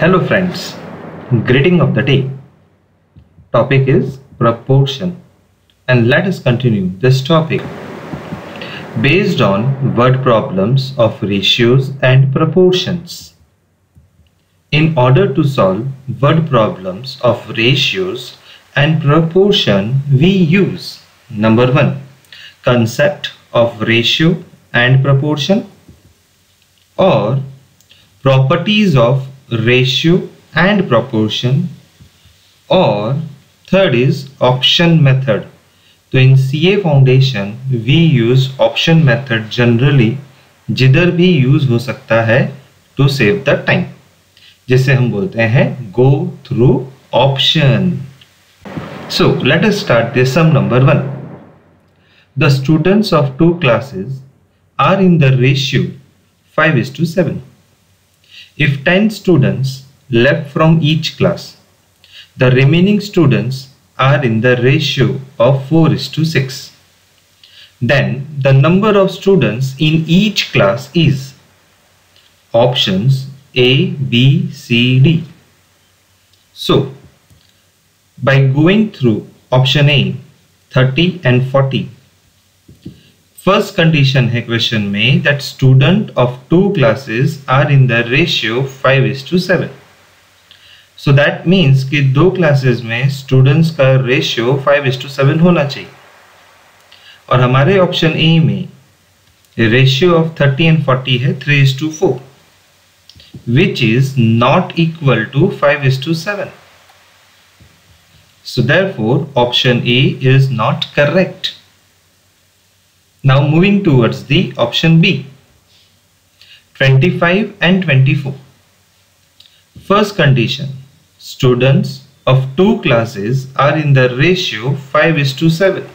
Hello friends, greeting of the day. Topic is proportion and let us continue this topic based on word problems of ratios and proportions. In order to solve word problems of ratios and proportion we use number 1 concept of ratio and proportion or properties of ratio and proportion, or third is option method. तो in C A foundation we use option method generally जिधर भी use हो सकता है to save the time जिसे हम बोलते हैं go through option so let us start this sum number one the students of two classes are in the ratio 5 is to 7 if 10 students left from each class, the remaining students are in the ratio of 4 is to 6. Then the number of students in each class is options A, B, C, D. So by going through option A 30 and 40 first condition है question में that student of two classes are in the ratio five is to seven so that means कि दो classes में students का ratio five is to seven होना चाहिए और हमारे ऑप्शन ए में ratio of thirty and forty है three is to four which is not equal to 5 is to 7. So therefore, option A is not correct. Now moving towards the option B. 25 and 24. First condition. Students of two classes are in the ratio 5 is to 7.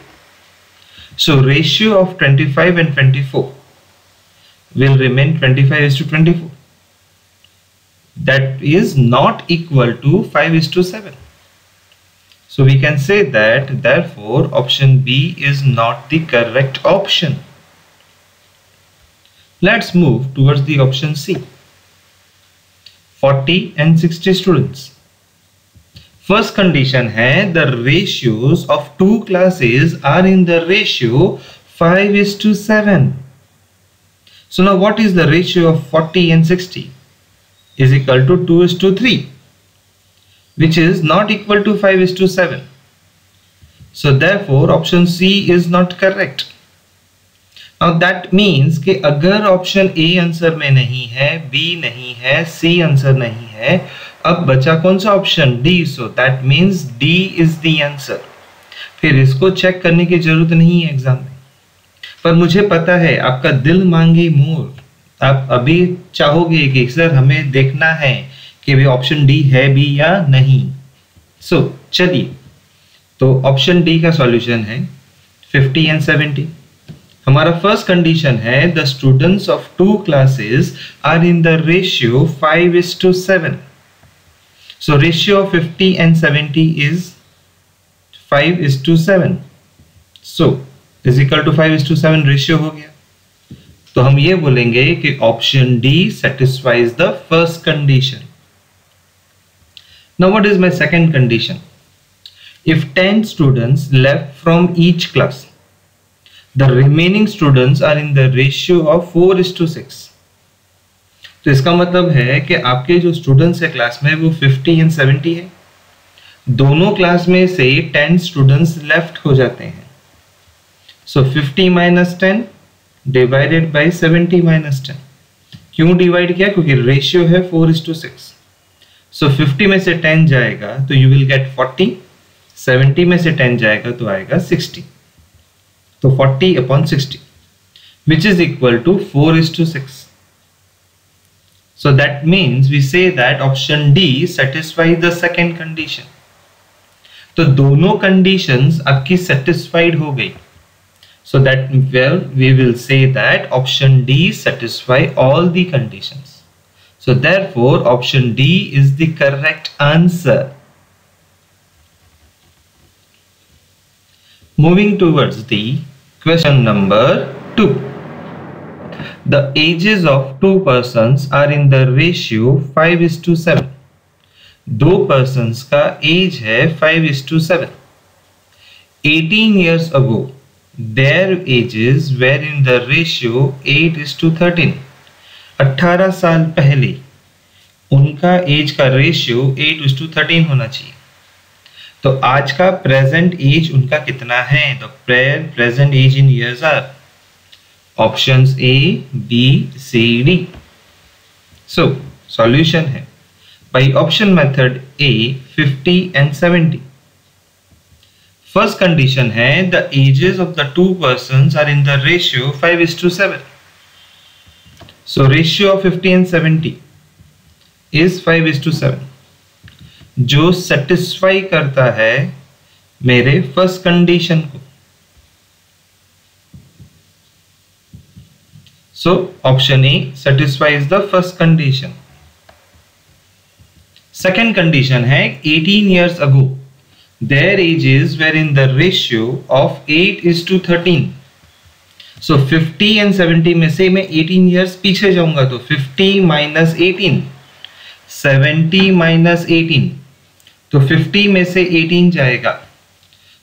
So ratio of 25 and 24 will remain 25 is to 24. That is not equal to 5 is to 7. So we can say that therefore option B is not the correct option. Let's move towards the option C. 40 and 60 students. First condition hai the ratios of two classes are in the ratio 5 is to 7. So now what is the ratio of 40 and 60? Is equal to 2 is to 3 which is not equal to 5 is to 7. So therefore, option C is not correct. Now that means कि अगर option A answer में नहीं है B नहीं है C answer नहीं है, अब बचा कौन सा option D so that means D is the answer फिर इसको चेक करने की ज़रूरत नहीं है एग्ज़ाम में। पर मुझे पता है, आपका दिल मांगे मोर। आप अभी चाहोगे कि सर हमें देखना है कि वे ऑप्शन डी है भी या नहीं? सो so, चलिए। तो ऑप्शन डी का सॉल्यूशन है 50 एंड 70 हमारा फ़र्स्ट कंडीशन है the students of two classes are in the ratio 5 is to 7 so ratio of 50 and 70 is 5 is to 7 so is equal to 5 is to 7 ratio हो गया। तो हम ये बोलेंगे कि option D satisfies the first condition Now what is my second condition? If 10 students left from each class, the remaining students are in the ratio of 4 is to 6. तो इसका मतलब है कि आपके जो स्टूडेंट्स है क्लास में वो 50 एंड 70 है दोनों क्लास में से 10 स्टूडेंट्स लेफ़्ट हो जाते हैं so 50 minus ten divided by 70 minus ten क्यों डिवाइड किया क्योंकि रेशियो है 4 is to six so so, 50 में से 10 जाएगा तो यू विल गेट 40 70 में से 10 जाएगा तो आएगा 60 तो 40 upon 60 which is equal to 4 is to 6 so that means we say that option D satisfies the second condition तो दोनों conditions आपकी satisfied हो गई so that well we will say that option D satisfy all the conditions So therefore option D is the correct answer. Moving towards the question number 2. The ages of two persons are in the ratio 5 is to 7. दो person का as है five is to seven eighteen years ago their ages were in the ratio eight is to thirteen अट्ठारह साल पहले, उनका age का ratio eight is to thirteen होना चाहिए तो आज का प्रेजेंट एज उनका कितना है तो present age in years are options A B C D so solution है by option method A 50 and 70. First condition है, the ages of the two persons are in the ratio 5 is to 7. So ratio of 50 and 70 is 5 is to 7. जो satisfy करता है मेरे first condition को so option A satisfies the first condition Second condition है 18 years ago their ages were in the ratio of 8 is to 13. So 50 and 70 में से मैं 18 years पीछे जाऊँगा तो fifty minus eighteen seventy minus eighteen तो 50 में से 18 जाएगा।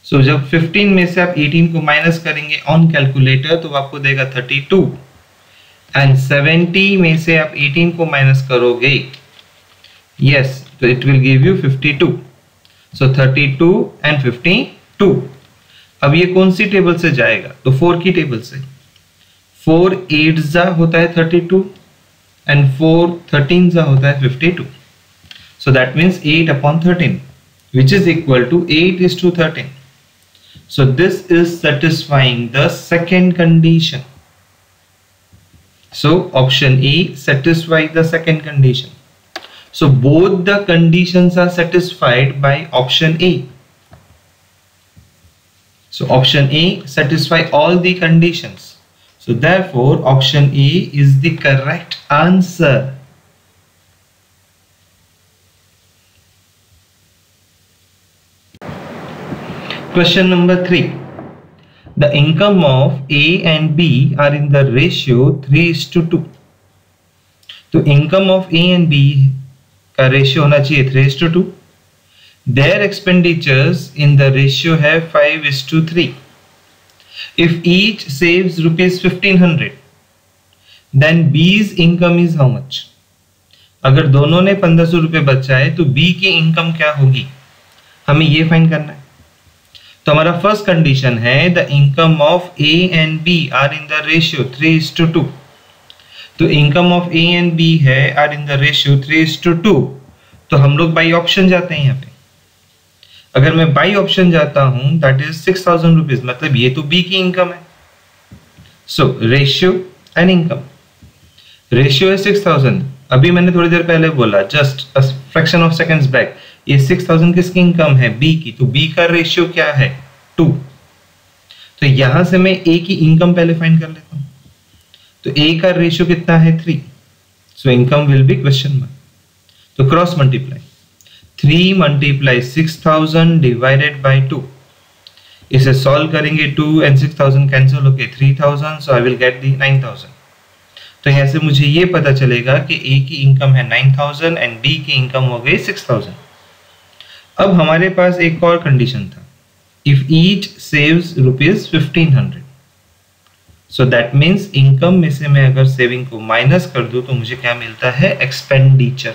सो so, जब 15 में से आप 18 को माइनस करेंगे ऑन कैलकुलेटर तो आपको देगा 32 एंड 70 में से आप 18 को माइनस करोगे। Yes so it will give you 52 so 32 and 52 अब ये कौन सी टेबल से जाएगा? तो फोर की टेबल से। फोर एट जा होता है 32 एंड फोर थर्टीन जा होता है 52 so that means 8 upon 13 which is equal to 8 is to 13 so this is satisfying the second condition so option A satisfies the second condition So both the conditions are satisfied by option A. So option A satisfy all the conditions. So therefore option A is the correct answer. Question number 3. The income of A and B are in the ratio 3 is to 2. The income of A and B का ratio होना चाहिए three to two their expenditures in the ratio है five is to three Each saves rupees fifteen hundred then B's income is how much अगर दोनों ने पंद्रह सौ रुपये बचाए तो बी की इनकम क्या होगी? हमें ये फाइंड करना है। तो हमारा फ़र्स्ट कंडीशन है the income of A and B are in the ratio three is to two तो income of A and B है are in the ratio three is to two तो हम लोग बाई ऑप्शन जाते हैं यहाँ पे। अगर मैं बाई ऑप्शन जाता हूँ that is six thousand rupees मतलब ये तो बी की इनकम है। So ratio and income ratio है सिक्स थाउज़ेंड अभी मैंने थोड़ी देर पहले बोला just fraction of seconds back ये सिक्स थाउज़ेंड किसकी इनकम है? बी की। तो बी का रेशियो क्या है? टू तो यहाँ से मैं ए की इनकम पहले फाइंड कर लेता हूँ। तो ए का रेशियो कितना है? Three so income will be question mark तो cross multiply three multiply six thousand divided by two इसे सॉल्व करेंगे two and six thousand cancel होके three thousand so I will get the nine thousand तो यहाँ से मुझे ये पता चलेगा कि ए की इनकम है नाइन थाउज़ेंड एंड बी की इनकम हो गई सिक्स थाउज़ेंड अब हमारे पास एक और कंडीशन था. If each saves rupees fifteen hundred so that means income में से मैं अगर सेविंग को माइनस कर दूँ तो मुझे क्या मिलता है? एक्सपेंडिचर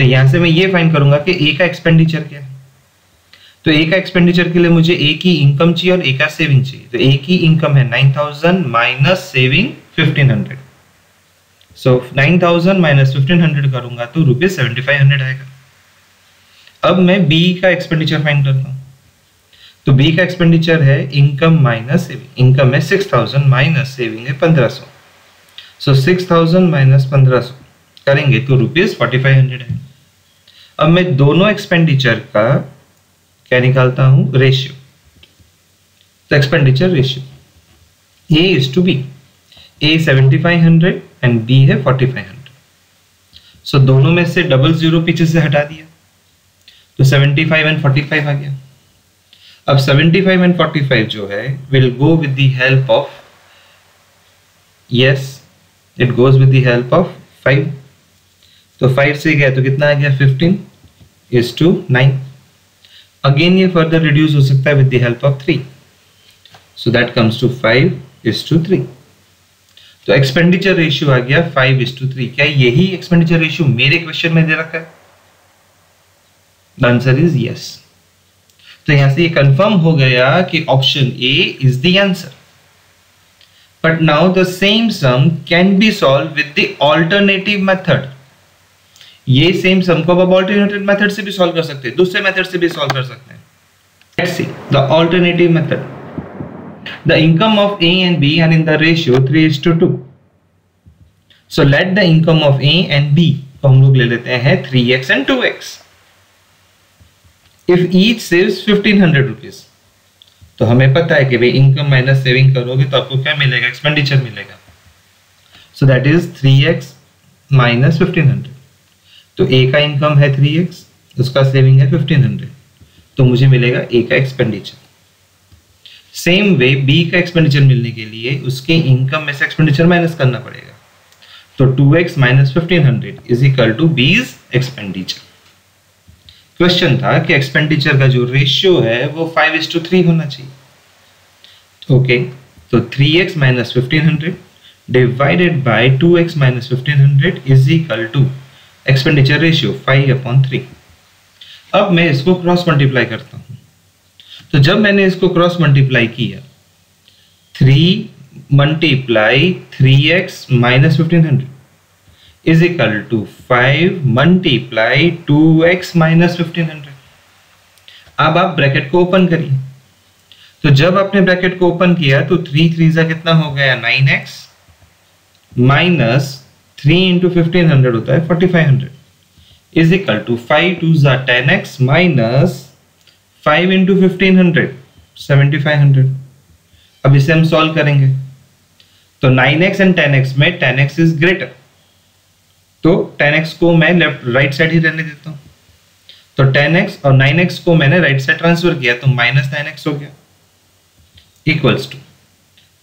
तो यहाँ से मैं ये फाइंड करूँगा कि ए का एक्सपेंडिचर क्या है। तो ए का एक्सपेंडिचर के लिए मुझे ए की इनकम चाहिए और ए का सेविंग चाहिए। तो ए की इनकम है nine thousand minus saving fifteen hundred so nine thousand minus fifteen hundred करूँगा तो रुपीज़ सेवेंटी फाइव हंड्रेड आएगा। अब मैं बी का एक्सपेंडिचर फाइंड करता हूँ। तो बी का एक्सपेंडिचर है इनकम माइनस सेविंग इनकम है सिक्स थाउज़ेंड माइनस सेविंग है पंद्रह सौ सो सिक्स थाउज़ेंड माइनस पंद्रह सौ करेंगे तो रुपीज़ फोर्टी फाइव हंड्रेड है। अब मैं दोनों एक्सपेंडिचर का क्या निकालता हूँ? रेशियो तो expenditure ratio A is to B A seventy five hundred and B है फोर्टी फाइव हंड्रेड सो दोनों में से डबल ज़ीरो पीछे से हटा दिया। तो seventy five and forty five आ गया। अब 75 एंड 45 जो है will go with the help of yes it goes with the help of 5 तो 5 से गया तो कितना आ गया? 15 is to 9 again, ये further reduce हो सकता है with the help of 3 so that comes to 5 is to 3 तो एक्सपेंडिचर रेशियो आ गया 5 is to 3 क्या यही एक्सपेंडिचर रेशियो मेरे क्वेश्चन में दे रखा है? द आंसर इज़ यस तो यहाँ से ये कंफर्म हो गया कि option A is the answer but now the same sum can be solve with the alternative method ये सेम सम को अब ऑल्टरनेटिव मेथड से भी सॉल्व कर सकते हैं। दूसरे मेथड से भी सॉल्व कर सकते हैं। Let's see the alternative method the income of A and B are in the ratio 3 is to 2 so, let the income of a को हम लोग ले लेते हैं 3x and 2x if each saves 1500 rupees तो हमें पता है कि भाई इनकम माइनस सेविंग करोगे तो आपको क्या मिलेगा? एक्सपेंडिचर मिलेगा। So that is 3x minus 1500 तो ए का इनकम है थ्री एक्स उसका सेविंग है फिफ्टीन हंड्रेड तो मुझे मिलेगा ए का एक्सपेंडिचर सेम वे बी का एक्सपेंडिचर मिलने के लिए उसके इनकम में से एक्सपेंडिचर माइनस करना पड़ेगा. तो two X minus fifteen hundred is equal to B's expenditure question था कि एक्सपेंडिचर का जो रेशियो है वो फाइव इज़ टू थ्री होना चाहिए. ओके तो three X minus fifteen hundred divided by two X minus fifteen hundred is equal to expenditure ratio five upon three अब मैं इसको क्रॉस मल्टीप्लाई करता हूँ। तो जब मैंने इसको क्रॉस मल्टीप्लाई किया three multiply three X minus fifteen hundred is equal to five multiply two X minus fifteen hundred अब आप ब्रैकेट को ओपन करिए। तो जब आपने ब्रैकेट को ओपन किया तो थ्री थ्री जा कितना हो गया? Nine X minus three into fifteen hundred होता है forty five hundred is equal to five two ज़ा ten X minus five into fifteen hundred seventy five hundred अब इसे हम सॉल्व करेंगे। तो nine X and ten X में ten X is greater तो टेन एक्स को मैं लेफ़्ट राइट साइड ही रहने देता हूँ। तो टेन एक्स और नाइन एक्स को मैंने राइट साइड ट्रांसफ़र किया तो माइनस नाइन एक्स हो गया। Equals to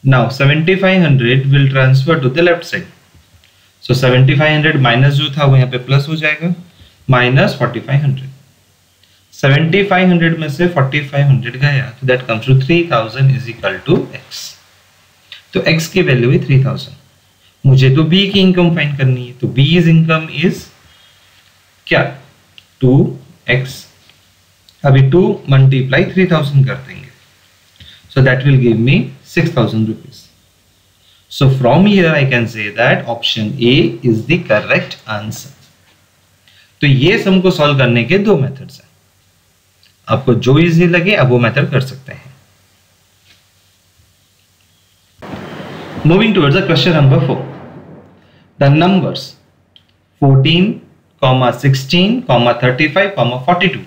now seventy five hundred will transfer to the left side so seventy five hundred minus जो था वो यहाँ पे प्लस हो जाएगा। Minus forty five hundred seventy five hundred में से फोर्टी फाइव हंड्रेड गया तो that comes to three thousand is equal to X तो एक्स की वैल्यू है थ्री थाउज़ेंड मुझे तो बी की इनकम फाइंड करनी है तो बी इज़ इनकम इज़ क्या? टू एक्स अभी टू मल्टीप्लाई थ्री थाउज़ेंड कर देंगे। So that will give me six thousand rupees So from here I can say that option A is the correct answer. तो ये sum को solve करने के दो मेथड्स हैं। आपको जो इजी लगे आप वो मेथड कर सकते हैं। Moving towards the question number four the numbers 14, comma 16, comma 35, comma 42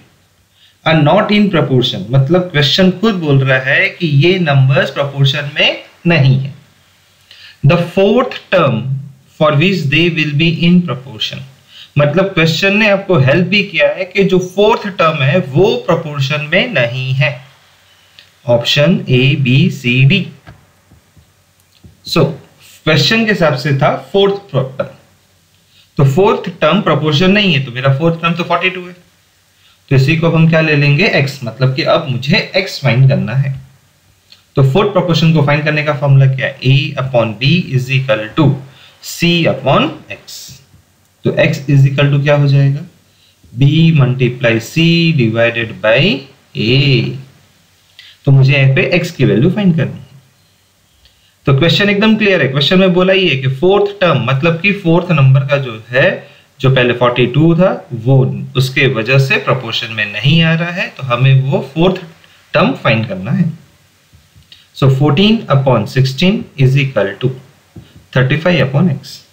are not in proportion मतलब क्वेश्चन खुद बोल रहा है कि ये नंबर्स प्रपोर्शन में नहीं है। The fourth term for which they will be in proportion मतलब क्वेश्चन ने आपको हेल्प भी किया है कि जो फोर्थ टर्म है, वो प्रपोर्शन में नहीं है। Option A B C D so question के हिसाब से था फोर्थ टर्म तो फोर्थ टर्म प्रपोर्शन नहीं है तो मेरा फोर्थ टर्म तो 42 है। तो इसी को हम क्या ले लेंगे? X मतलब कि अब मुझे x फाइंड करना है। तो फोर्थ प्रोपोर्शन को फाइंड करने का फॉर्मूला क्या है? A upon B is equal to C upon X तो एक्स इज़ इक्वल टू क्या हो जाएगा? B multiply C divided by A तो मुझे यहाँ पे x की वैल्यू फाइंड करनी है। तो क्वेश्चन एकदम क्लियर है। क्वेश्चन में बोला ही है कि फोर्थ टर्म मतलब कि फोर्थ नंबर का जो है, जो पहले 42 था, वो उसके वजह से प्रोपोर्शन में नहीं आ रहा है तो हमें वो फोर्थ टर्म फाइंड करना है। So 14 upon 16 is equal to 35 upon x.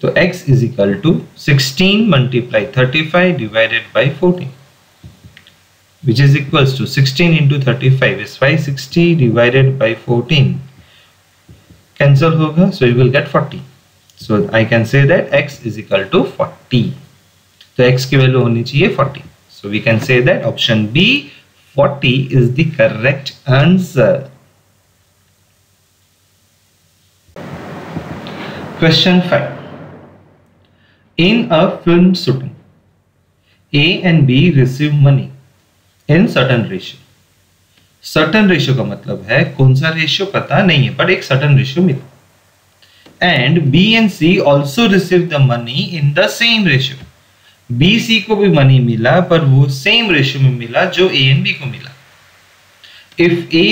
So x is equal to 16 multiply 35 divided by 14 which is equals to 16 into 35 is 560 divided by 14 cancel hoga so you will get 40 so I can say that x is equal to 40 so x की value होनी चाहिए 40 so we can say that option B 40 is the correct answer Question 5. In a film shooting, A and B receive money in certain ratio certain ratio का मतलब है कौन सा ratio पता नहीं है बट एक सर्टन रेशियो मिला. And B and C also receive the money in the same ratio B C को भी मनी मिला पर वो सेम रेशियो में मिला जो ए एंड बी को मिला. If A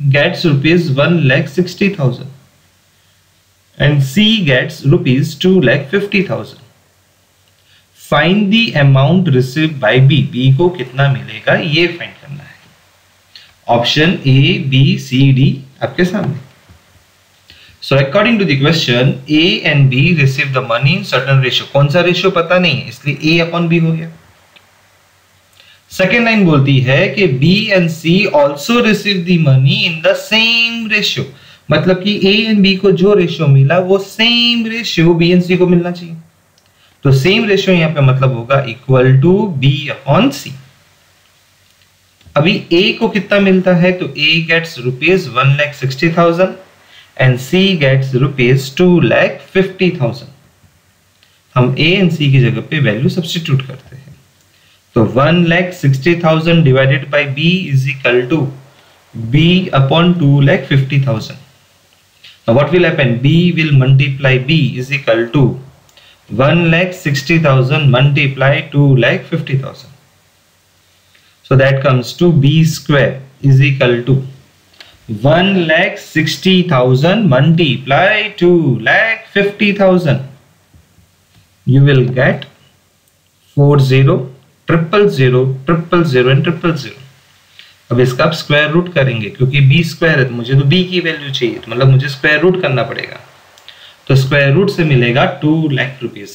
gets rupees one lakh sixty thousand C gets rupees two lakh fifty thousand find the amount receive by B B को कितना मिलेगा? ये फाइंड करना है. Option A B C D आपके सामने. So according to the question A and B receive the money in certain ratio कौन सा रेशियो पता नहीं है? इसलिए ए अपॉन बी हो गया. सेकेंड लाइन बोलती है कि B and C also receive the money in the same ratio मतलब कि ए एंड बी को जो रेशियो मिला, वो same ratio B and C को मिलना चाहिए। तो सेम रेशियो यहाँ पे मतलब होगा equal to B upon C अभी ए को कितना मिलता है? तो A gets rupees one lakh sixty thousand and C gets rupees two lakh fifty thousand हम ए एंड सी की जगह पे वैल्यू सब्सटीट्यूट करते हैं। तो one lakh sixty thousand divided by B is equal to B upon two lakh fifty thousand Now what will happen? B will multiply B is equal to 1 lakh 60,000 multiply 2 lakh 50,000. So that comes to B square is equal to 1 lakh 60,000 multiply 2 lakh 50,000. You will get 40 triple zero triple zero and triple zero. अब इसका आप square root करेंगे, क्योंकि B square है तो मुझे तो B की वैल्यू चाहिए तो मतलब मुझे स्क्वायर रूट करना पड़ेगा। तो स्क्वायर रूट से मिलेगा two lakh rupees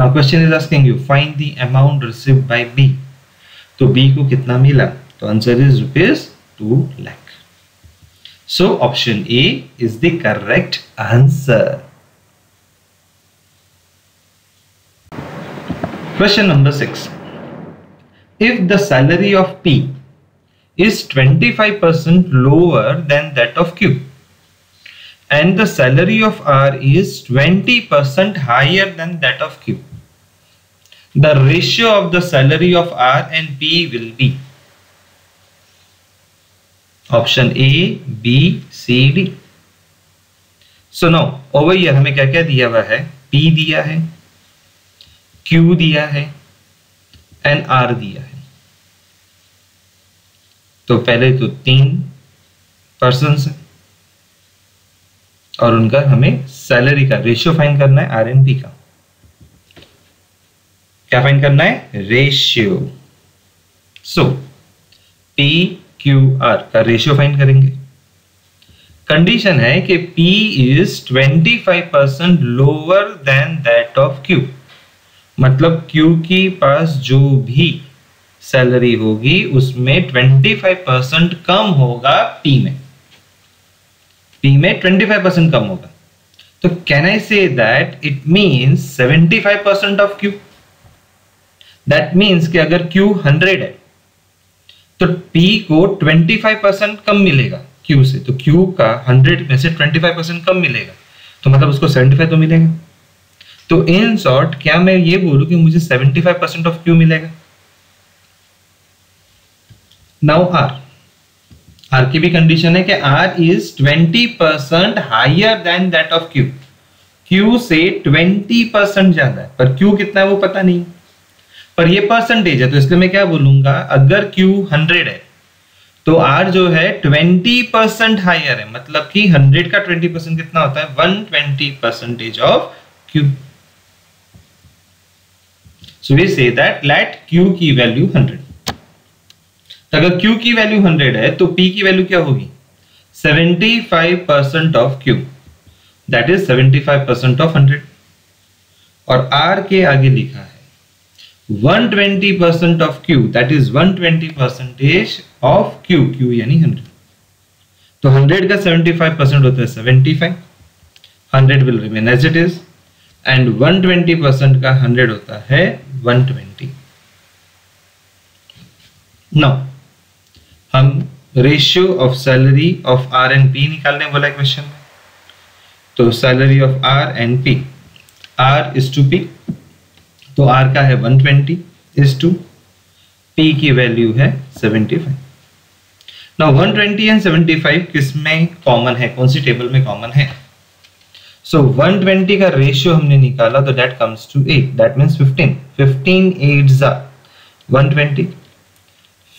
now question is asking you find the amount receive by B तो बी को कितना मिला? तो answer is rupees two lakh so option A is the correct answer question number six if the salary of P is 25% lower than that of Q and the salary of R is 20% higher than that of Q. The ratio of the salary of R and P will be option A, B, C, D. So now over here हमें क्या क्या दिया हुआ है P दिया है Q दिया है एंड R दिया है तो पहले तो तीन पर्सन है। और उनका हमें सैलरी का रेशियो फाइन करना है आर एन पी का। क्या फाइन करना है? Ratio so P Q R का रेशियो फाइन करेंगे। कंडीशन है कि P is 25 percent lower than that of Q मतलब Q की पास जो भी सैलरी होगी, उसमें 25 परसेंट कम होगा पी में। पी में 25 परसेंट कम होगा। तो can I say that it means 75 percent of Q that means कि अगर क्यू 100 है तो पी को 25 परसेंट कम मिलेगा क्यू से। तो क्यू का 100 में से 25 परसेंट कम मिलेगा। तो मतलब उसको 75 तो मिलेगा। तो इन शॉर्ट क्या मैं ये बोलूँ कि मुझे 75 परसेंट ऑफ़ क्यू मिलेगा? नाउ आर आर की भी कंडीशन है कि R is 20 percent higher than that of Q Q से 20 परसेंट ज़्यादा है। पर क्यू कितना है वो पता नहीं। पर ये परसेंटेज है तो इसलिए मैं क्या बोलूँगा? अगर क्यू 100 है तो आर जो है 20 परसेंट हाइयर है। मतलब कि 100 का 20 परसेंट कितना होता है? 120 percentage of Q so we say that let Q की वैल्यू 100 तो अगर Q की वैल्यू 100 है तो P की वैल्यू क्या होगी? 75 percent of Q. That is 75 percent of 100 और R के आगे लिखा है 120 percent of Q that is 120 percentage of Q Q यानी 100 तो 100 का 75 परसेंट होता है 75 100 will remain as it is and 120 percent का 100 होता है 120 नाउ हम ratio of salary of R and P निकालने वाला क्वेश्चन में। तो salary of R and P R is to P तो आर का है 120 ट्वेंटी इज़ टू पी की वैल्यू है 75 नाउ 120 एंड 75 किसमें कॉमन है? कौन सी टेबल में कॉमन है? सो so, 120 का रेशियो हमने निकाला तो that comes to 8 that means 15 15 8 जा 120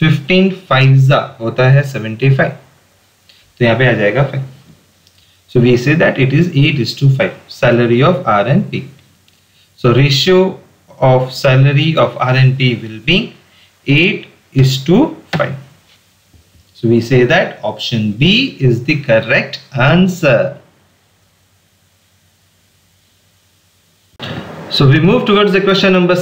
फिफ्टीन फाइव होता है सेवेंटी फाइव तो यहाँ पे आ जाएगा five so we say that it is eight is to five salary of R and P so ratio of salary of R and P will be eight is to five so we say that option B is the correct answer So we move towards the question number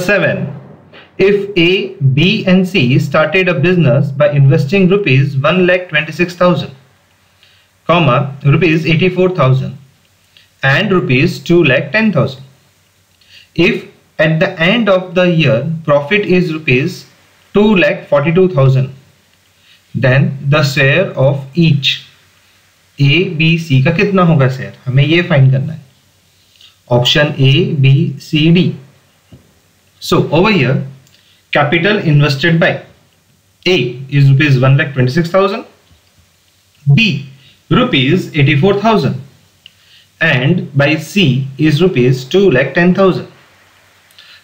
If A, B and C started a business by investing rupees 1 lakh 26,000, comma, rupees 84,000 and rupees 2 lakh 10,000. If at the end of the year profit is rupees 2 lakh 42,000, then the share of each A, B, C का कितना होगा share हमें ये find करना है option A, B, C, D. So over here, capital invested by A is rupees 1 lakh 26,000, B rupees 84,000 and by C is rupees 2 lakh 10,000.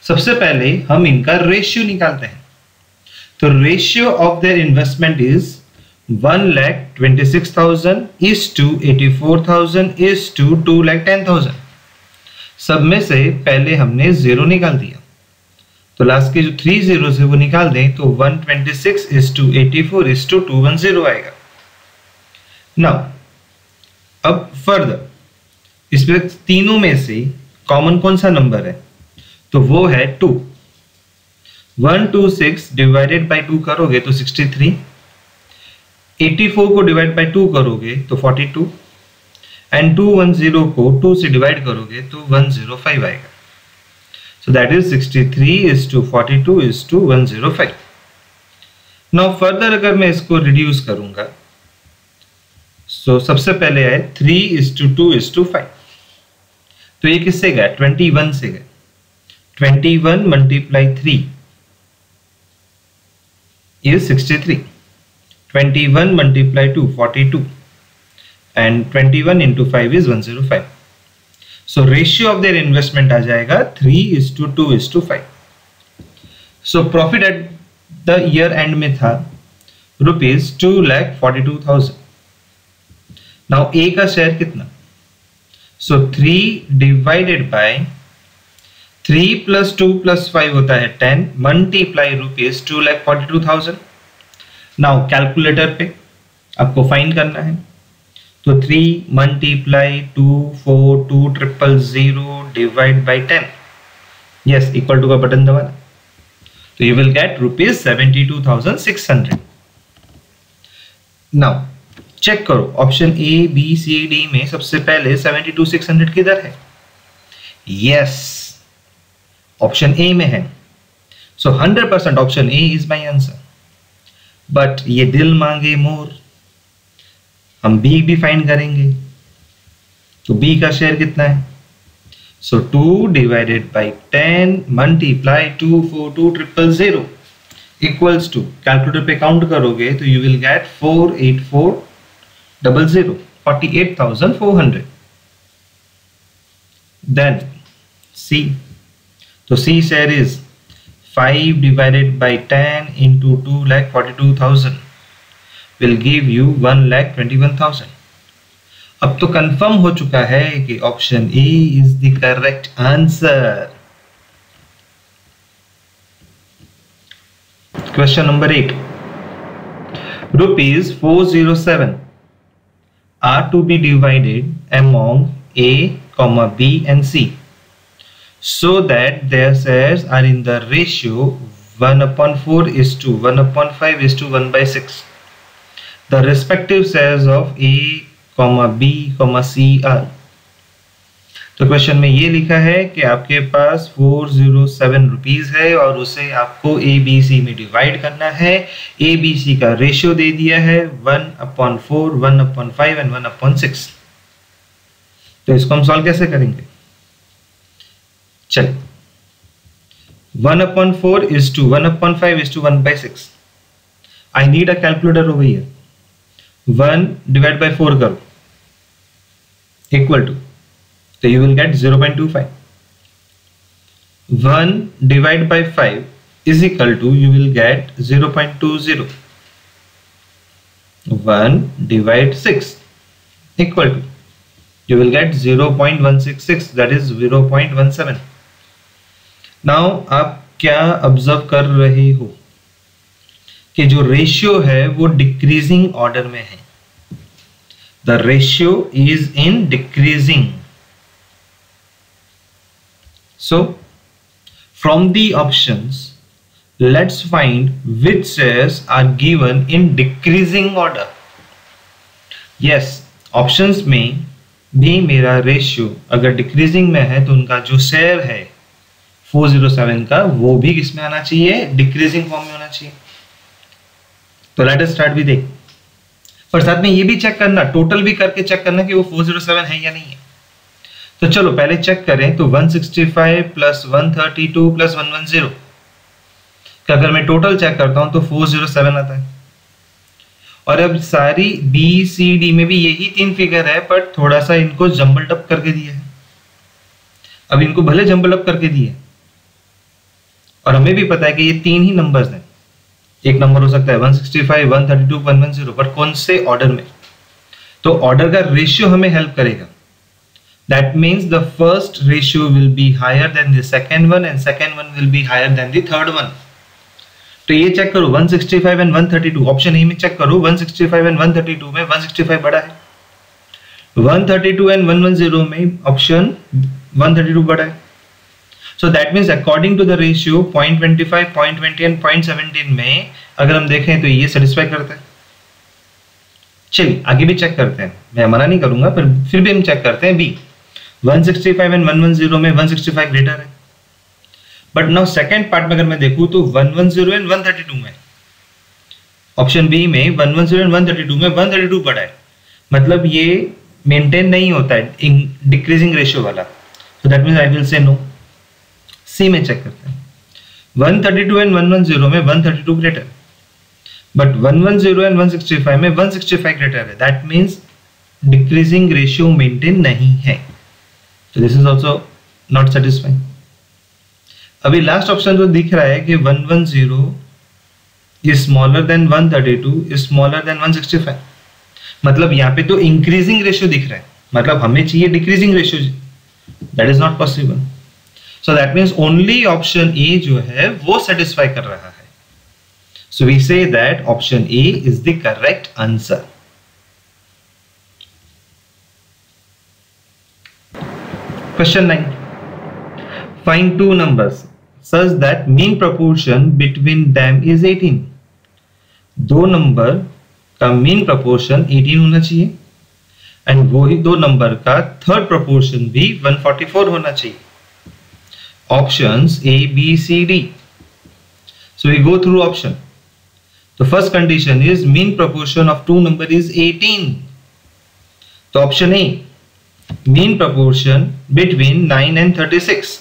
सबसे पहले हम इनका रेशियो निकालते हैं। तो ratio of their investment is one lakh twenty six thousand is to eighty four thousand is to two lakh ten thousand सब में से पहले हमने ज़ीरो निकाल दिया। तो लास्ट के जो थ्री ज़ीरो है, वो निकाल दें तो 126 twenty six is to eighty four is to two one zero आएगा। नाउ अब फर्दर इसमें तीनों में से कॉमन कौन सा नंबर है? तो वो है two one two six divided by two करोगे तो सिक्सटी थ्री एटी फोर को डिवाइड बाई टू करोगे तो forty two and two one zero को टू से डिवाइड करोगे तो वन ज़ीरो फाइव आएगा। Is three is two forty two is two one zero five now further अगर मैं इसको रिड्यूस करूँगा सो so, सबसे पहले आए three is to two is to five तो ये किससे गया? ट्वेंटी वन से गए twenty one multiply three is sixty three twenty one multiply two forty two and twenty and 21 into 5 is 105 so ratio of their investment आ जाएगा three is to two is to five so profit at the year end में था rupees two lakh forty two thousand now A का share कितना? So three divided by three plus two plus five होता है ten multiply rupees two lakh forty two thousand now calculator पे आपको find करना है। तो three multiply two four two triple zero divide by ten yes equal to का button दबाना। तो you will get rupees seventy two thousand six hundred now check करो option A B C D में सबसे पहले सेवेंटी टू सिक्स हंड्रेड किधर है? Yes option A में है। So hundred percent option A is my answer but ये दिल मांगे मोर। हम बी भी फाइंड करेंगे। तो बी का शेयर कितना है? So two divided by ten multiply two four two triple zero equals to calculator पे काउंट करोगे तो you will get four eight four double zero forty eight thousand four hundred then C तो C share is five divided by ten into two lakh forty two thousand will give you 1,21,000. अब तो confirm हो चुका है कि option A is the correct answer question number eight rupees four zero seven are to be divided among A comma B and C so that their share are in the ratio one upon four is to one upon five is to one by six the respective shares of A, B, C are. तो question में ये लिखा है कि आपके पास 407 rupees है और उसे आपको ए बी सी में डिवाइड करना है। ए बी सी का रेशियो दे दिया है one upon four one upon five and one upon six तो इसको हम सॉल्व कैसे करेंगे? चल। 1 upon 4 is to 1 upon 5 is to 1 by 6. I need a one divide by four करो। Equal to. तो you will get zero point two five one divide by five is equal to you will get zero point two zero one divide six equal to. You will get zero point one six six that is zero point one seven now आप क्या observe कर रहे हो? कि जो ratio है वो decreasing order में है। The ratio is in decreasing so from the options let's find which shares are given in decreasing order yes, options में भी मेरा रेशियो अगर डिक्रीजिंग में है तो उनका जो शेयर है 407 का, वो भी किसमें आना चाहिए? डिक्रीजिंग फॉर्म में होना चाहिए। तो लेट अस स्टार्ट भी देख पर साथ में ये भी चेक करना टोटल भी करके चेक करना कि वो 407 है या नहीं है। तो चलो, पहले चेक करें तो 165 प्लस 132 प्लस 110 कि अगर मैं टोटल चेक करता हूँ तो 407 आता है। और अब सारी बी सी डी में भी यही तीन फिगर है पर थोड़ा सा इनको जंबल टप करके दिया है। अब इनको भले जंबल अप करके दिए। और हमें भी पता है कि ये तीन ही नंबर्स हैं। एक नंबर हो सकता है 165, 132, 110 पर कौन से ऑर्डर में? तो ऑर्डर का रेशियो हमें हेल्प करेगा। That means the first ratio will be higher than the second one and second one will be higher than the third one तो ये चेक करो 165 एंड 132 ऑप्शन ए में चेक करो 165 एंड 132 में 165 बड़ा है। 132 एंड 110 में ऑप्शन 132 बड़ा है। So that means according to the ratio 0.25, 0.20 and 0.17 में अगर हम देखें तो ये सेटिस्फाई करता है। चलिए आगे भी चेक करते हैं। मैं मना नहीं करूँगा पर फिर भी हम चेक करते हैं बी 165 एंड 110 में 165 ग्रेटर है। बट नाउ सेकेंड पार्ट में अगर मैं देखूँ तो 110 एंड 132 में। ऑप्शन बी में 110 एंड 132 में 132 बड़ा है। मतलब ये मेंटेन नहीं होता है डिक्रीजिंग रेशियो वाला। So that means I will say no C में चेक करते हैं। 132 एंड 110 में 132 ग्रेटर बट 110 एंड 165 में 165 ग्रेटर है। That means decreasing ratio maintain नहीं है। So this is also not satisfying अभी लास्ट ऑप्शन जो दिख रहा है कि 110 is smaller than 132 is smaller than 165 मतलब यहाँ पे तो इंक्रीजिंग रेशियो दिख रहा है। मतलब हमें चाहिए decreasing ratio that is not possible so that means only option A जो है, वो सेटिस्फाई कर रहा है। So we say that option A is the correct answer question nine find two numbers such that mean proportion between them is 18 दो number का mean proportion 18 होना चाहिए। एंड वही दो नंबर का थर्ड प्रोपोर्शन भी 144 होना चाहिए। Options A B C D so we go through option the first condition is mean proportion of two number is 18 so option a mean proportion between 9 and 36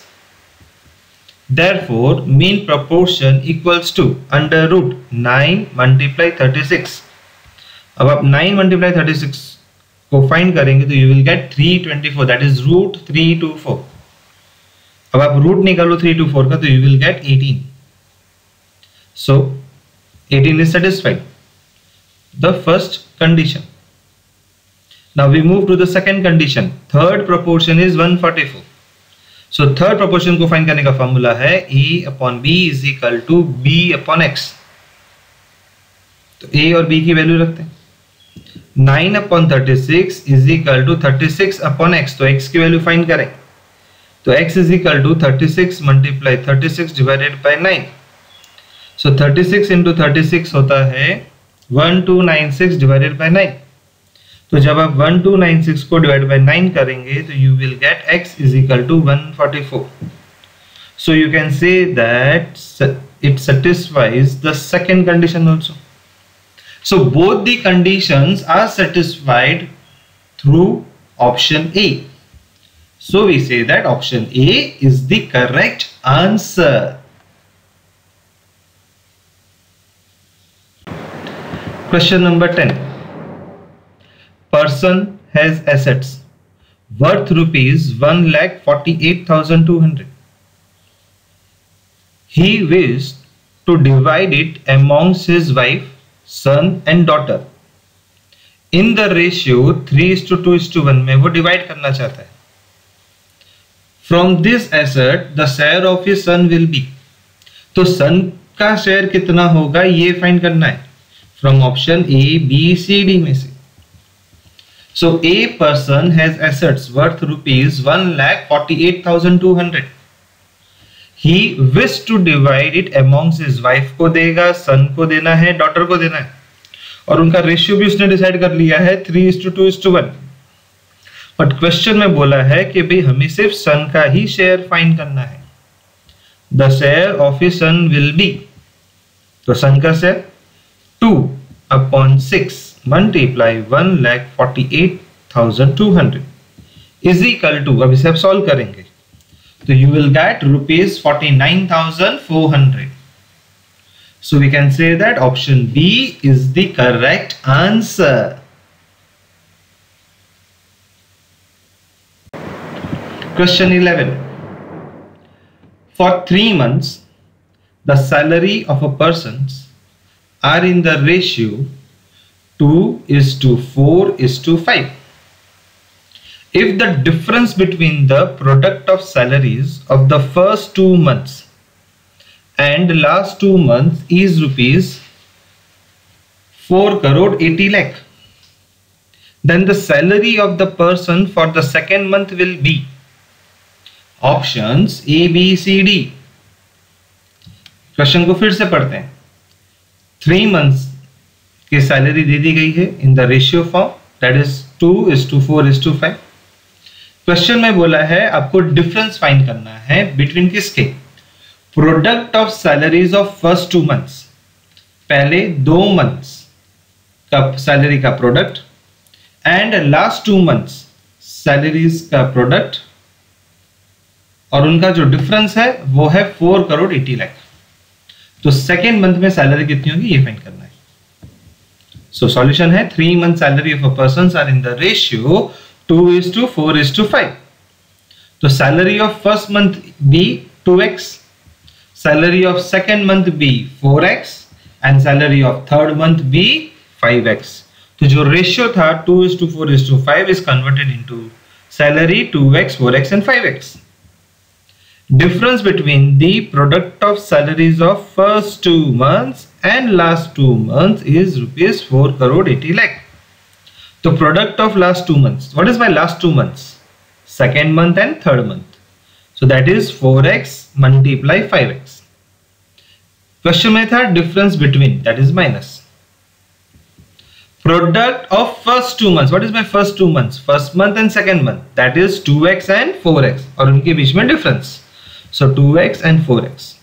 Therefore, mean proportion equals to under root 9 multiply 36. अब आप 9 multiply 36 को find करेंगे तो you will get 324 that is root 324. अब आप root निकालो 324 का तो you will get 18. So 18 is satisfied. The first condition. Now we move to the second condition. Third proportion is 144. So third proportion को find करने का फॉर्मूला है A upon B is equal to B upon x तो A और B की value रखते हैं nine upon thirty six is equal to thirty six upon x तो एक्स की वैल्यू फाइंड करें तो x equal to thirty six multiply thirty six divided by nine so thirty six into thirty होता है one two nine six divided by nine तो जब आप 1296 को डिवाइड बाय 9 करेंगे तो you will get x is equal to 144 so you can say that it satisfies the second condition also. So both the conditions are satisfied through option a. So we say that option A is the correct answer. Question number 10. Person has assets worth rupees 1,48,200. He wished to divide it amongst his wife, son and daughter. In the ratio 3 is to 2 is to 1, में वो divide करना चाहता from this asset the share of his son will be तो son का share कितना होगा, ये find करना है। From option A B C D में से। So a person has assets worth rupees one lakh forty eight thousand two hundred he wish to divide it amongst his wife को देगा सन को देना है डॉटर को देना है। और उनका रेशियो भी उसने डिसाइड कर लिया है three is to two is to one but question में बोला है कि भाई हमें सिर्फ़ सन का ही शेयर फाइंड करना है। The share of a son will be तो सन का share two upon six multiply one lakh forty eight thousand two hundred is equal to अब इसे आप सॉल्व करेंगे। तो you will get rupees forty nine thousand four hundred So we can say that option B is the correct answer. Question 11. For three months, the salary of a person are in the ratio 2 is to 4 is to 5. If the difference between the product of salaries of the first two months and last two months is rupees 4 crore 80 lakh then the salary of the person for the second month will be options A B C D question को फिर से पढ़ते हैं. Three months की salary दे दी गई है in the ratio form that is two is to four is to five question में बोला है, आपको डिफरेंस फाइंड करना है बिटवीन किसके? Product of salaries of first two months पहले दो मंथ्स का सैलरी का product and last two months salaries का प्रोडक्ट और उनका जो डिफरेंस है वो है फोर करोड़ एटी लैख तो सेकेंड मंथ में सैलरी कितनी होगी ये फाइंड करना है। सो so, सॉल्यूशन है three month salary of a person are in the ratio two is to four is to five तो salary of first month be two x salary of second month x 4x and salary of third month be 5x तो जो ratio था 2 is to 4 is to 5 is converted into salary 2x 4x and 5x difference between the product of salaries of first two months and last two months is rupees 4 crore 80 lakh the product of last two months what is my last two months second month and third month so that is 4x multiply 5x. Question में था difference between that is minus. Product of first two months. What is my first two months? First month and second month. That is 2x and 4x. और उनके बीच में difference. So two x and four x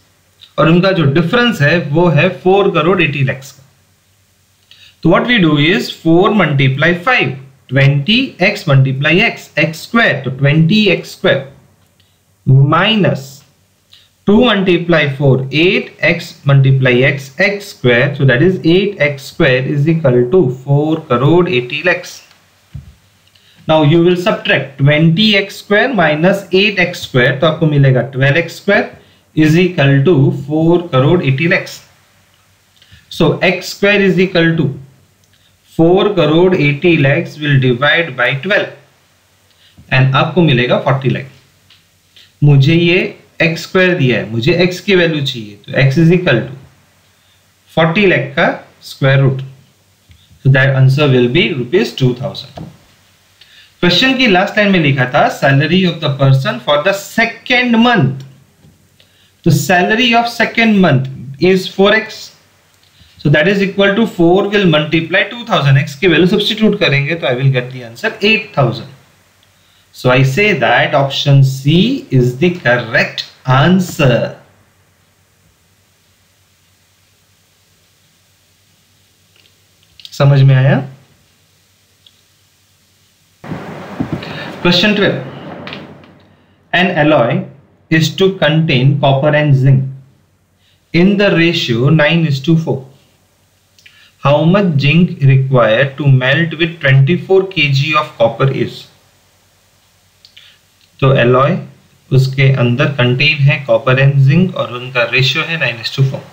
और उनका जो difference है, वो है फोर करोड़ एटी लैक्स का। तो what we do is four multiply five twenty x multiply x x square तो twenty x square minus two multiply four eight x multiply x x square so that is eight x square is equal to four crore eighty lakhs now you will subtract twenty x square minus eight x square तो आपको मिलेगा twelve x square is equal to four crore eighteen x so x square is equal to four crore eighty lakhs will divide by twelve and आपको मिलेगा forty lakhs मुझे ये x square दिया है, मुझे एक्स की वैल्यू चाहिए तो x is equal to forty lakh का square root that answer will be rupees two thousand question की लास्ट लाइन में लिखा था salary of the person for the second month तो salary of second month is 4x so that is equal to 4 will multiply 2000 x की value substitute करेंगे तो I will get the answer eight thousand so I say that option C is the correct answer समझ में आया? Question twelve an alloy is to contain copper and zinc in the ratio nine is to four how much zinc require to melt with twenty four K G of copper is तो alloy उसके अंदर contain है copper and zinc और उनका ratio है nine is to four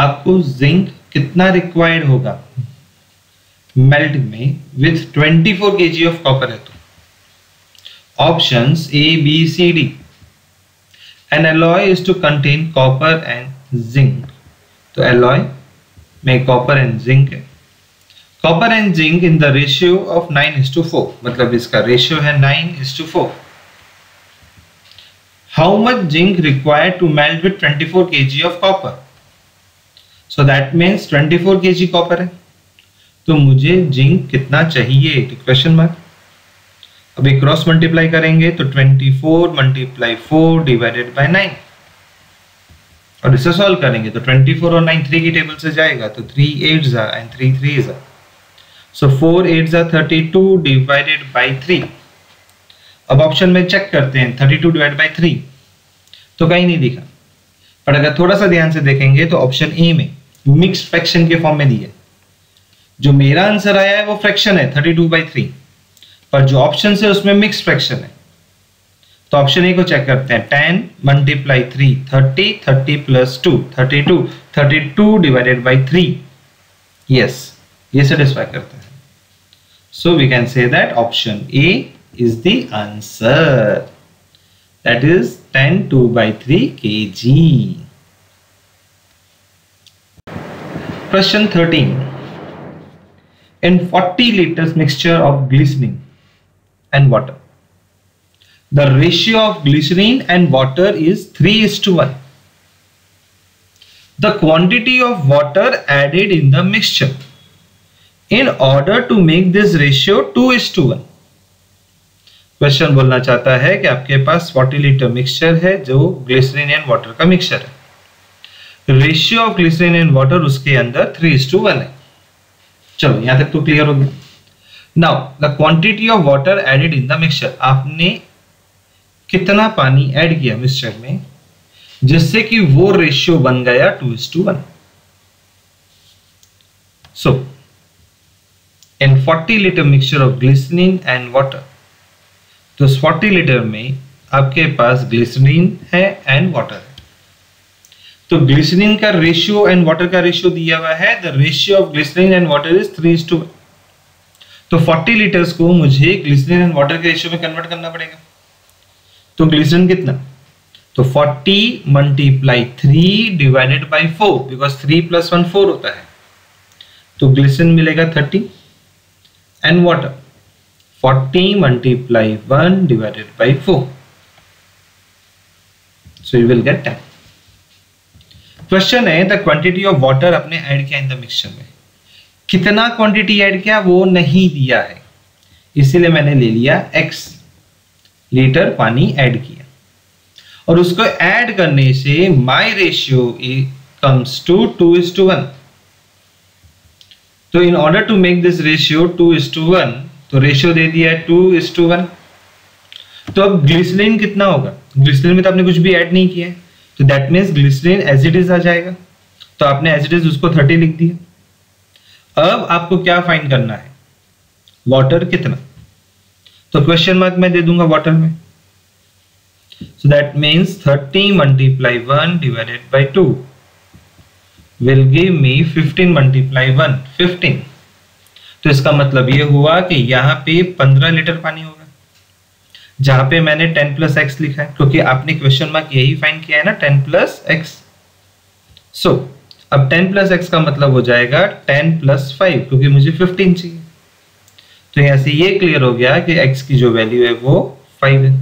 आपको zinc कितना required होगा? मेल्ट में with twenty four K G of copper है तो। Option A B C D an alloy is to contain copper and zinc तो एलॉय में कॉपर एंड जिंक है. Copper and zinc in the ratio of nine is to four मतलब इसका ratio है nine is to four how much zinc required to melt with 24 kg of copper so that means 24 kg copper है. तो मुझे zinc कितना चाहिए? Question mark अभी cross multiply करेंगे तो 24 फोर मल्टीप्लाई 4 डिवाइडेड बाय 9 और इसे सॉल्व करेंगे तो 24 और 9 3 की टेबल से जाएगा तो 3 8 जा एंड 3 3 जा. सो 4 8 जा 32 डिवाइडेड बाय 3 अब ऑप्शन में चेक करते हैं 32 डिवाइड बाय 3 तो कहीं नहीं दिखा. पर अगर थोड़ा सा ध्यान से देखेंगे तो ऑप्शन ए में मिक्स्ड फ्रैक्शन के फॉर्म में दिया जो मेरा आंसर आया है वो फ्रैक्शन है 32 बाई थ्री पर जो ऑप्शन है, उसमें मिक्स फ्रैक्शन है। तो ऑप्शन ए को चेक करते हैं। Ten multiply three thirty thirty plus two thirty two thirty two divided by three yes ये सेटिस्फाई करते हैं। So we can say that option A is the answer that is ten two by three K G question thirteen in 40 liters mixture of glycerin and water. The ratio of glycerin and water is 3 is to 1. The quantity of water added in the mixture in order to make this ratio 2 is to 1. Question बोलना चाहता है कि आपके पास 40 litre mixture है जो glycerine and water का mixture है ratio of glycerine and water उसके अंदर 3 is to 1 है चलो यहाँ तक तो क्लियर हो गया now the quantity of water added in the mixture आपने कितना पानी ऐड किया मिक्सचर में, जिससे कि वो रेशियो बन गया two is to one so in 40 litre mixture of glycerine and water तो 40 लीटर में आपके पास ग्लिसरीन है एंड वाटर तो ग्लिसरीन का रेशियो एंड वाटर का रेशियो दिया हुआ है the ratio of glycerine and water is three to तो 40 लीटर्स को मुझे ग्लिसरीन एंड वाटर के रेशियो में कन्वर्ट करना पड़ेगा। तो ग्लिसरीन कितना? तो 40 multiply three divided by four because three plus one four होता है। तो ग्लिसरीन मिलेगा 30 and water 40 multiply one divided by four so you will get 10 question है द क्वांटिटी ऑफ़ वाटर आपने ऐड किया इन द मिक्सचर में। कितना quantity add किया वो नहीं दिया है। इसीलिए मैंने ले लिया x लीटर पानी ऐड किया। और उसको ऐड करने से my ratio comes to two is to one तो in order to make this ratio two is to one तो रेशियो दे दिया टू इज़ टू वन तो अब ग्लिसरीन कितना होगा? ग्लिसरीन में तो आपने कुछ भी ऐड नहीं किया है। तो that means glycerine as it is आ जाएगा। तो आपने एज इट इज़ उसको थर्टी लिख दिया। अब आपको क्या फाइंड करना है? वाटर कितना? तो क्वेश्चन मार्क मैं दे दूँगा वाटर में। So that means 30 multiply 1 divided by 2 will give me 15 multiply 1 15 तो इसका मतलब ये हुआ कि यहाँ पे 15 लीटर पानी होगा। जहाँ पे मैंने टेन प्लस एक्स लिखा है, क्योंकि आपने क्वेश्चन मार्क यही फाइंड किया है ना टेन प्लस एक्स सो अब टेन प्लस एक्स का मतलब हो जाएगा टेन प्लस फाइव क्योंकि मुझे फिफ्टीन चाहिए। तो यहाँ से ये क्लियर हो गया कि एक्स की जो वैल्यू है वो फाइव है।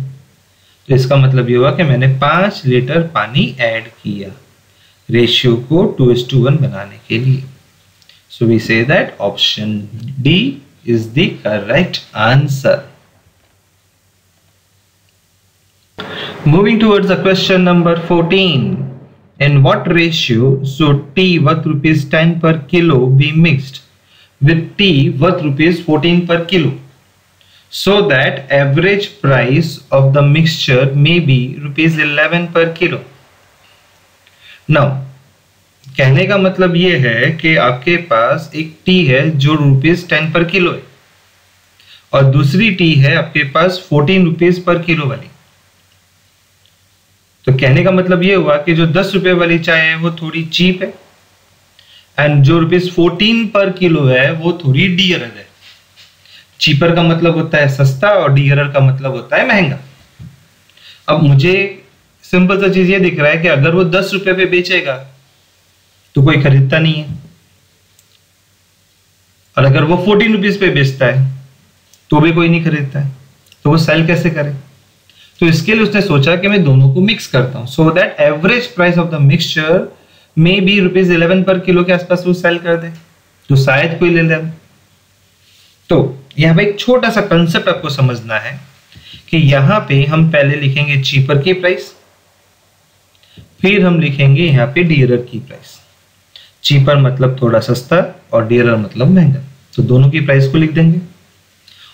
तो इसका मतलब ये हुआ कि मैंने पाँच लीटर पानी ऐड किया रेशियो को टू एस टू वन बनाने के लिए। So we say that option D is the correct answer Moving towards the question number 14. In what ratio should T worth rupees 10 per kilo be mixed with T worth rupees 14 per kilo so that average price of the mixture may be rupees 11 per kilo. Now, कहने का मतलब ये है कि आपके पास एक tea है जो रुपीज़ टेन पर किलो है और दूसरी टी है आपके पास फोर्टीन रुपीज़ पर किलो वाली तो कहने का मतलब ये हुआ कि जो दस रुपए वाली चाय है, वो थोड़ी चीप है। एंड जो रुपीज़ फोर्टीन पर किलो है, वो थोड़ी डियर है। चीपर का मतलब होता है सस्ता और डियरर का मतलब होता है महँगा। अब मुझे सिंपल सा चीज़ ये दिख रहा है कि अगर वो दस रुपए पे बेचेगा तो कोई खरीदता नहीं है। और अगर वो फोर्टीन रुपीज़ पे बेचता है तो भी कोई नहीं खरीदता है। तो वो सेल कैसे करे? तो इसके लिए उसने सोचा कि मैं दोनों को मिक्स करता हूँ। So that average price of the mixture may be rupees eleven per kilo के आसपास वो सेल कर दे। तो शायद कोई ले ले। तो यहाँ पे एक छोटा सा कंसेप्ट आपको समझना है कि यहाँ पे हम पहले लिखेंगे चीपर की प्राइस फिर हम लिखेंगे यहाँ पे डियरर की प्राइस चीपर मतलब थोड़ा सस्ता और डियरर मतलब महँगा। तो दोनों की प्राइस को लिख देंगे।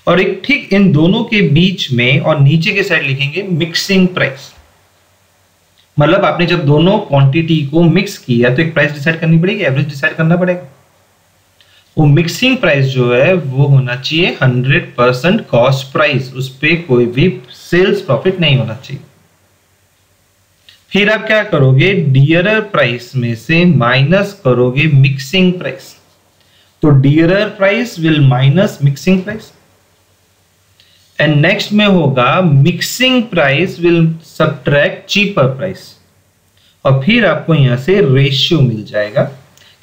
और एक ठीक इन दोनों के बीच में और नीचे के साइड लिखेंगे मिक्सिंग प्राइस मतलब आपने जब दोनों क्वांटिटी को मिक्स किया तो एक प्राइस डिसाइड करनी पड़ेगी एवरेज डिसाइड करना पड़ेगा. वो मिक्सिंग प्राइस जो है, वो होना चाहिए हंड्रेड परसेंट कॉस्ट प्राइस उस पर कोई भी सेल्स प्रॉफिट नहीं होना चाहिए. फिर आप क्या करोगे? डियरर प्राइस में से माइनस करोगे मिक्सिंग प्राइस तो dearer price will minus mixing price and next में होगा mixing price will subtract cheaper price और फिर आपको यहाँ से रेशियो मिल जाएगा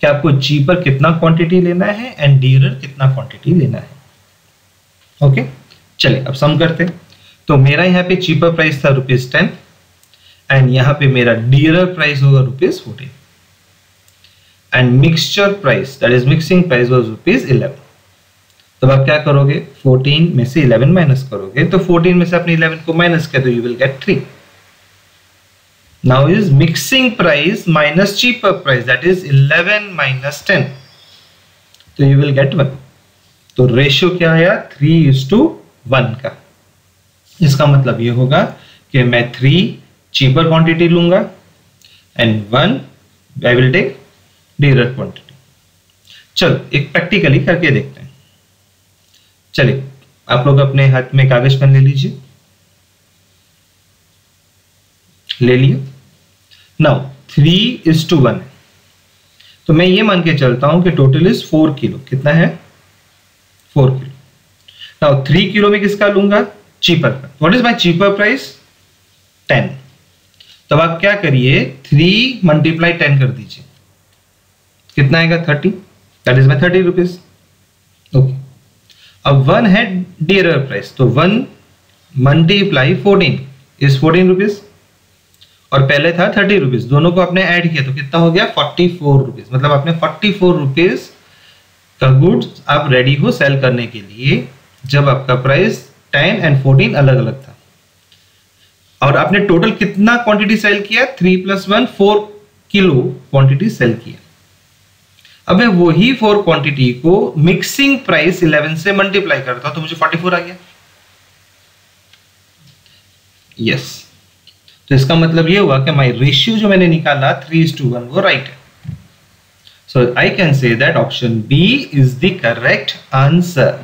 कि आपको चीपर कितना क्वांटिटी लेना है एंड डियरर कितना क्वांटिटी लेना है। ओके चलिए, अब सम करते तो मेरा यहाँ पे चीपर प्राइस था रुपीज़ टेन एंड यहाँ पे मेरा डियरर प्राइस होगा rupees fourteen and mixture price that is mixing price was rupees eleven तब आप क्या करोगे? 14 में से 11 माइनस करोगे। तो 14 में से अपने 11 को माइनस कर दो you will get 3 now is mixing price minus cheaper price that is 11 minus 10 तो यू विल गेट 1 तो रेशियो क्या आया? 3 इज़ टू 1 का। इसका मतलब ये होगा कि मैं 3 चीपर क्वांटिटी लूँगा and 1 I will take dear quantity चलो, एक प्रैक्टिकली करके देखते हैं। चलिए, आप लोग अपने हाथ में कागज़ पेन ले लीजिए। ले लिए। Now three is to one तो मैं ये मान के चलता हूँ कि टोटल इज़ फोर किलो कितना है? Four kilo now three kilo में किसका लूँगा? चीपर का। What is my cheaper price ten तो आप क्या करिए? थ्री मल्टीप्लाई टेन कर दीजिए। कितना आएगा? Thirty that is my thirty rupees okay अब वन है डियर प्राइस तो one multiply fourteen is fourteen rupees और पहले था थर्टी रुपीज़ दोनों को आपने ऐड किया तो कितना हो गया? फोर्टी फोर रुपीज़ मतलब आपने फोर्टी फोर रुपीज़ का गुड्स आप रेडी हो सेल करने के लिए, जब आपका प्राइस टेन एंड फोर्टीन अलग अलग था। और आपने टोटल कितना क्वांटिटी सेल किया? Three plus one four kilo quantity sale किया। अब वही फोर क्वांटिटी को मिक्सिंग प्राइस 11 से मल्टीप्लाई करता तो मुझे 44 आ गया। यस. तो इसका मतलब ये हुआ कि माई रेशियो जो मैंने निकाला थ्री टू वन वो राइट है। So I can say that option B is the correct answer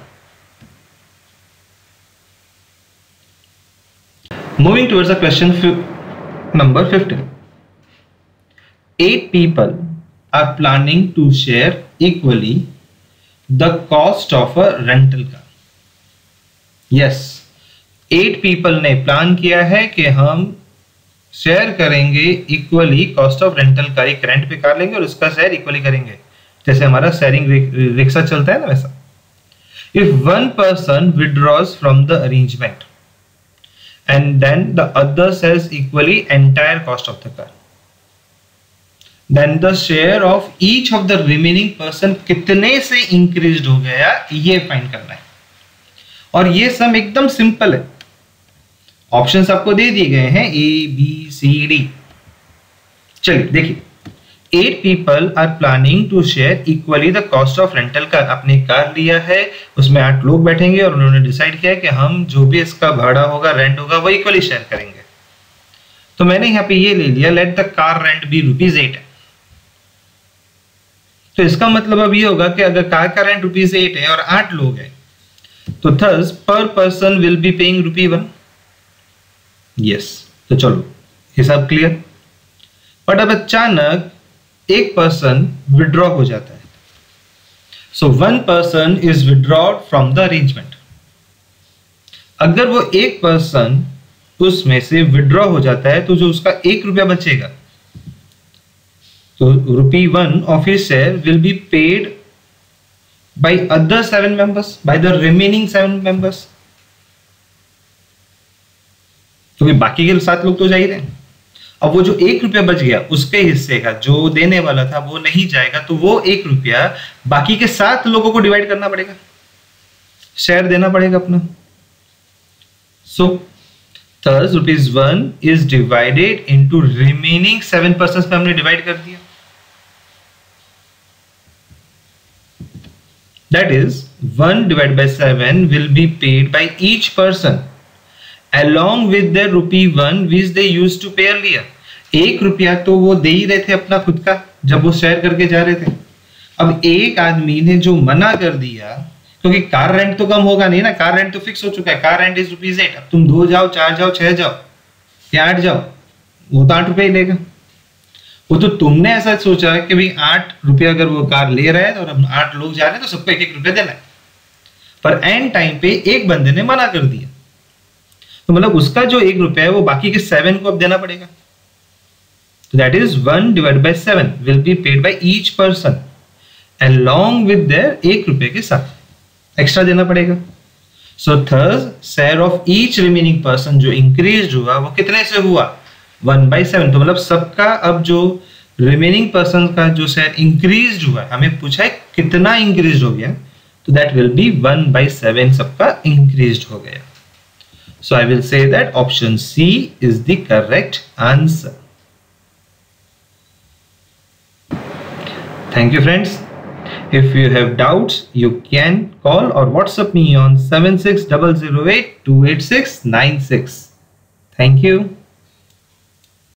moving towards the question number 15 eight people are planning to share equally the cost of a rental car. Yes, eight people ने plan किया है कि हम share करेंगे equally cost of rental car एक rent पे car लेंगे और उसका शेयर इक्वली करेंगे। जैसे हमारा शेयरिंग रिक्शा चलता है ना वैसा। If one person withdraws from the arrangement and then the other sells equally entire cost of the car then the share of each of the remaining person कितने से increase हो गया ये फाइंड करना है। और ये सम एकदम सिंपल है। ऑप्शन आपको दे दिए गए हैं ए बी सी डी चलिए, देखिए। Eight people are planning to share equally the cost of rental car आपने कार लिया है, उसमें आठ लोग बैठेंगे और उन्होंने डिसाइड किया कि हम जो भी इसका भाड़ा होगा रेंट होगा, वो इक्वली शेयर करेंगे। तो मैंने यहाँ पे ये ले लिया let the car rent be rupees eight है। तो इसका मतलब अब ये होगा कि अगर कार का रेंट रुपीज़ एट है और आठ लोग हैं तो thus per person will be paying rupee one yes तो चलो हिसाब क्लियर बट अब अचानक एक पर्सन विड्रॉ हो जाता है। So one person is withdrawed from the arrangement अगर वो एक पर्सन उसमें से विड्रॉ हो जाता है तो जो उसका एक रुपया बचेगा तो rupee one of his share will be paid by other seven members by the remaining seven members क्योंकि बाकी के सात लोग तो जा ही रहे अब वो जो एक रुपया बच गया, उसके हिस्से का जो देने वाला था, वो नहीं जाएगा तो वो एक रुपया बाकी के सात लोगों को डिवाइड करना पड़ेगा। शेयर देना पड़ेगा अपना। So thirds rupees one is divided into remaining seven percent में हमने डिवाइड कर दिया। That is one divide by seven will be paid by each person along with the rupee one which they used to pay earlier. एक रुपया तो वो दे ही रहे थे अपना खुद का, जब वो शेयर करके जा रहे थे। अब एक आदमी ने जो मना कर दिया, क्योंकि कार रेंट तो कम होगा नहीं ना कार रेंट तो फिक्स हो चुका है। Car rent is rupees eight अब तुम दो जाओ, चार जाओ, छह जाओ, या आठ जाओ, वो तो आठ रुपए ही लेगा। वो तो तुमने ऐसा सोचा कि भाई आठ रुपया अगर वो कार ले रहा है और हम आठ लोग जा रहे हैं तो सबको एक एक रुपया देना है। पर एंड टाइम पे एक बंदे ने मना कर दिया। तो मतलब उसका जो एक रुपया है, वो बाकी के सेवन को अब देना पड़ेगा। तो that is one divide by seven will be paid by each person long with their एक रुपए के साथ। एक्स्ट्रा देना पड़ेगा। So thus share of each remaining person जो इंक्रीज हुआ, वो कितने से हुआ? वन बाई सेवन तो मतलब सबका अब जो रिमेनिंग पर्सन का जो शेयर इंक्रीज हुआ हमें पूछा है कितना इंक्रीज हो गया तो that will be one by seven सबका इंक्रीज हो गया। So I will say that option C is the correct answer thank you friends if you have doubt you can call और WhatsApp me on seven six double zero eight two eight six nine six thank you